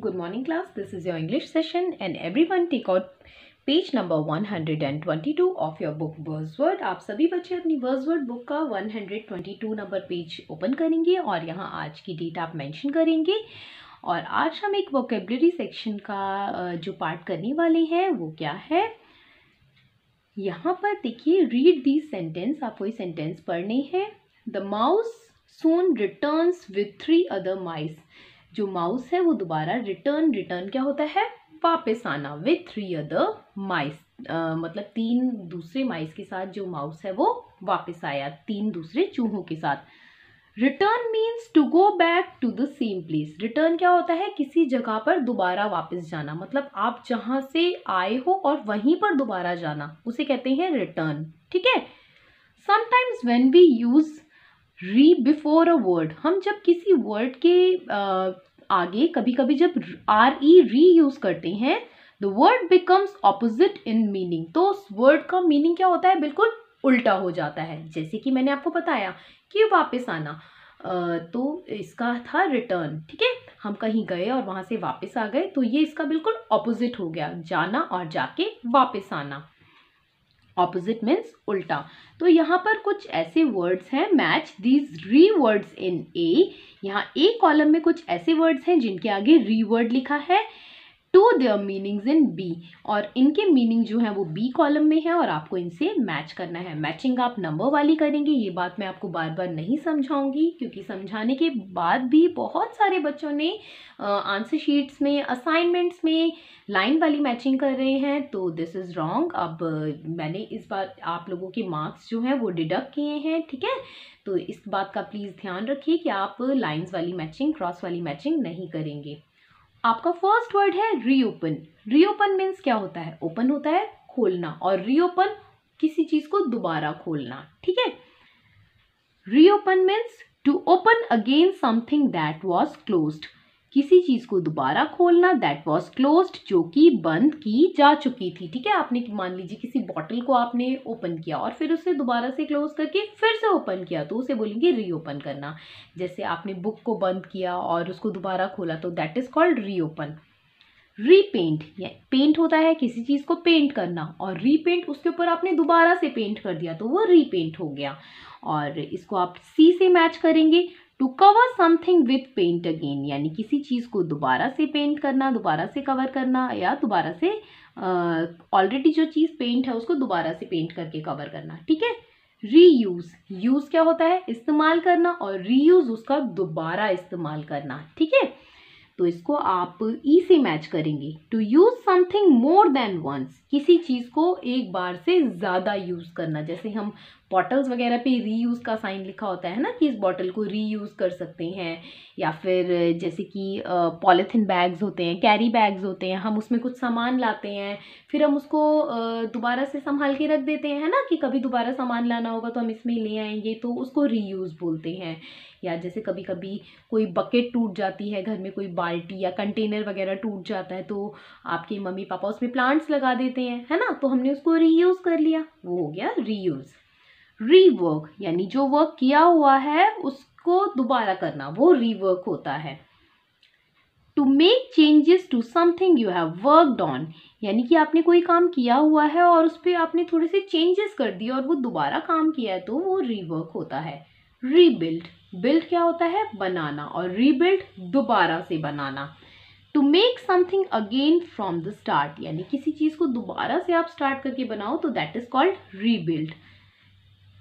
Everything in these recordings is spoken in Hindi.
Good morning, class. This is your English session, and everyone take out page number 122 of your book word आप सभी बच्चे अपनी वर्ड बुक का 122 नंबर पेज ओपन करेंगे और यहाँ आज की डेट आप मेंशन करेंगे. और आज हम एक वोकेबलरी सेक्शन का जो पार्ट करने वाले हैं वो क्या है? यहाँ पर देखिए रीड दी सेंटेंस आपको ये सेंटेंस पढ़ने हैं. The mouse soon returns with three other mice जो माउस है, वो दोबारा रिटर्न रिटर्न क्या होता है? वापस आना विथ थ्री अदर माइस मतलब तीन दूसरे माइस के साथ जो माउस है, वो वापस आया तीन दूसरे चूहों के साथ। Return means to go back to the same place return क्या होता है? किसी जगह पर दोबारा वापस जाना। मतलब आप जहाँ से आए हो और वहीं पर दोबारा जाना, उसे कहते हैं रिटर्न ठीक है? Sometimes when we use re before a word हम जब किसी वर्ड के आगे कभी कभी जब आर ई री यूज़ करते हैं the word becomes opposite in meaning तो उस वर्ड का मीनिंग क्या होता है? बिल्कुल उल्टा हो जाता है। जैसे कि मैंने आपको बताया कि वापस आना। तो इसका था रिटर्न ठीक है? हम कहीं गए और वहाँ से वापस आ गए तो ये इसका बिल्कुल ऑपोजिट हो गया। जाना और जाके वापस आना। ऑपोजिट मीन्स उल्टा। तो यहाँ पर कुछ ऐसे वर्ड्स हैं match these re words in A यहाँ ए कॉलम में कुछ ऐसे वर्ड्स हैं जिनके आगे री वर्ड लिखा है। To their meanings in B और इनके मीनिंग जो है वो बी कॉलम में है और आपको इनसे मैच करना है। मैचिंग आप नंबर वाली करेंगे, ये बात मैं आपको बार बार नहीं समझाऊँगी क्योंकि समझाने के बाद भी बहुत सारे बच्चों ने आंसर शीट्स में असाइनमेंट्स में लाइन वाली मैचिंग कर रहे हैं तो दिस इज़ रॉन्ग अब मैंने इस बार आप लोगों के मार्क्स जो हैं वो डिडक्ट किए हैं, ठीक है? तो इस बात का प्लीज़ ध्यान रखिए कि आप लाइंस वाली मैचिंग क्रॉस वाली मैचिंग नहीं करेंगे। आपका फ़र्स्ट वर्ड है रीओपन रीओपन मीन्स क्या होता है? ओपन होता है, खोलना. और रीओपन किसी चीज़ को दोबारा खोलना. ठीक है? Reopen means to open again something that was closed किसी चीज़ को दोबारा खोलना दैट वॉज़ क्लोज जो कि बंद की जा चुकी थी, ठीक है? आपने मान लीजिए किसी बॉटल को आपने ओपन किया और फिर उसे दोबारा से क्लोज करके फिर से ओपन किया तो उसे बोलेंगे रीओपन करना। जैसे आपने बुक को बंद किया और उसको दोबारा खोला तो that is called reopen repaint या पेंट होता है किसी चीज़ को पेंट करना और रीपेंट उसके ऊपर आपने दोबारा से पेंट कर दिया तो वो रीपेंट हो गया। और इसको आप सी से मैच करेंगे to cover something with paint again यानी किसी चीज़ को दोबारा से पेंट करना, दोबारा से कवर करना, या दोबारा से ऑलरेडी जो चीज़ पेंट है उसको दोबारा से पेंट करके कवर करना, ठीक है? रीयूज़ यूज़ क्या होता है? इस्तेमाल करना और रीयूज़ उसका दोबारा इस्तेमाल करना, ठीक है? तो इसको आप ई से मैच करेंगे. To use something more than once किसी चीज़ को एक बार से ज़्यादा यूज़ करना, जैसे हम बॉटल्स वगैरह पे रीयूज़ का साइन लिखा होता है ना कि इस बॉटल को रीयूज़ कर सकते हैं। या फिर जैसे कि पॉलीथिन बैग्स होते हैं कैरी बैग्स होते हैं, हम उसमें कुछ सामान लाते हैं, फिर हम उसको दोबारा से संभाल के रख देते हैं ना कि कभी दोबारा सामान लाना होगा तो हम इसमें ले आएँगे तो उसको रीयूज़ बोलते हैं। या जैसे कभी कभी कोई बकेट टूट जाती है, घर में कोई बाल्टी या कंटेनर वगैरह टूट जाता है तो आपके मम्मी पापा उसमें प्लांट्स लगा देते हैं, है ना? तो हमने उसको रीयूज़ कर लिया, वो हो गया रीयूज़ रीवर्क यानी जो वर्क किया हुआ है, उसको दोबारा करना, वो रीवर्क होता है। To make changes to something you have worked on यानी कि आपने कोई काम किया हुआ है और उस पर आपने थोड़े से चेंजेस कर दिए और वो दोबारा काम किया है तो वो रीवर्क होता है। रीबिल्ड बिल्ड क्या होता है? बनाना और रीबिल्ड दोबारा से बनाना। To make something again from the start यानी किसी चीज़ को दोबारा से आप स्टार्ट करके बनाओ तो that is called rebuild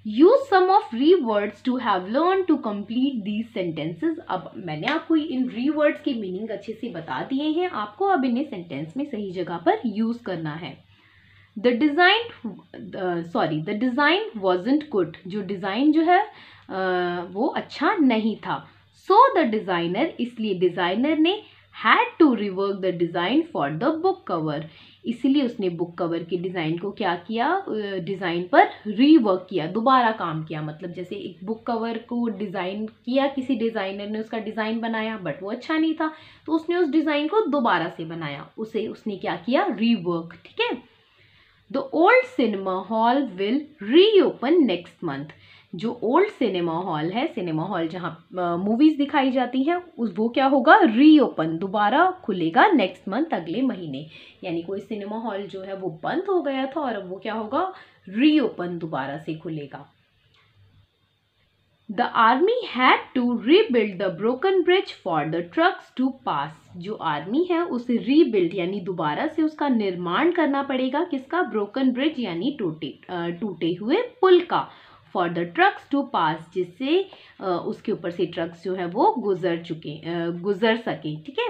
use some of re words to have learn to complete these sentences अब मैंने आपको इन री वर्ड्स के मीनिंग अच्छे से बता दिए हैं। आपको अब इन्हें सेंटेंस में सही जगह पर यूज़ करना है। The design sorry the design wasn't good जो डिज़ाइन जो है uh, वो अच्छा नहीं था। सो द डिज़ाइनर इसलिए डिज़ाइनर ने had to rework the design for the book cover इसीलिए उसने बुक कवर की डिज़ाइन को क्या किया? डिज़ाइन पर रीवर्क किया, दोबारा काम किया। मतलब जैसे एक बुक कवर को डिज़ाइन किया, किसी डिज़ाइनर ने उसका डिज़ाइन बनाया बट वो अच्छा नहीं था तो उसने उस डिज़ाइन को दोबारा से बनाया। उसे, उसने क्या किया? रीवर्क ठीक है? The old cinema hall will reopen next month जो ओल्ड सिनेमा हॉल है सिनेमा हॉल जहाँ मूवीज़ दिखाई जाती हैं, उस, वो क्या होगा? रीओपन दोबारा खुलेगा नेक्स्ट मंथ अगले महीने. यानी कोई सिनेमा हॉल जो है, वो बंद हो गया था और अब वो क्या होगा? रीओपन दोबारा से खुलेगा. The army had to rebuild the broken bridge for the trucks to pass जो आर्मी है, उसे रीबिल्ड यानी दोबारा से उसका निर्माण करना पड़ेगा। किसका? ब्रोकन ब्रिज यानी टूटे टूटे हुए पुल का। For the trucks to pass जिससे उसके ऊपर से ट्रक्स जो है वो गुजर चुके गुजर सके, ठीक है?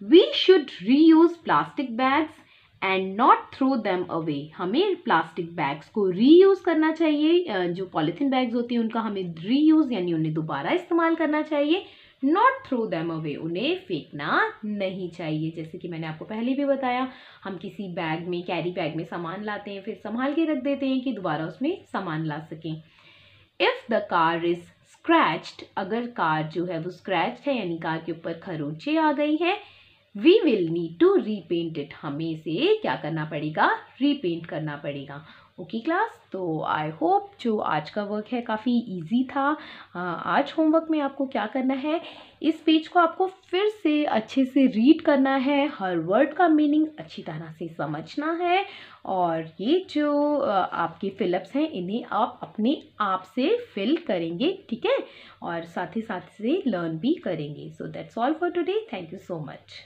We should reuse plastic bags and not throw them away हमें प्लास्टिक बैग्स को रीयूज़ करना चाहिए जो पॉलीथीन बैग्स होती हैं, उनका हमें रीयूज़ यानी उन्हें दोबारा इस्तेमाल करना चाहिए नॉट थ्रो दैम अवे उन्हें फेंकना नहीं चाहिए। जैसे कि मैंने आपको पहले भी बताया, हम किसी बैग में कैरी बैग में सामान लाते हैं, फिर संभाल के रख देते हैं कि दोबारा उसमें सामान ला सकें। If the car is scratched अगर कार जो है वो स्क्रैच है, यानी कार के ऊपर खरोचे आ गई है we will need to repaint it हमें इसे क्या करना पड़ेगा? रीपेंट करना पड़ेगा। ओके क्लास तो आई होप जो आज का वर्क है काफ़ी इजी था। आ, आज होमवर्क में आपको क्या करना है? इस पेज को आपको फिर से अच्छे से रीड करना है। हर वर्ड का मीनिंग अच्छी तरह से समझना है। और ये जो आपके फिलअप्स हैं इन्हें आप अपने आप से फिल करेंगे ठीक है? और साथ ही साथ से लर्न भी करेंगे। So that's all for today thank you so much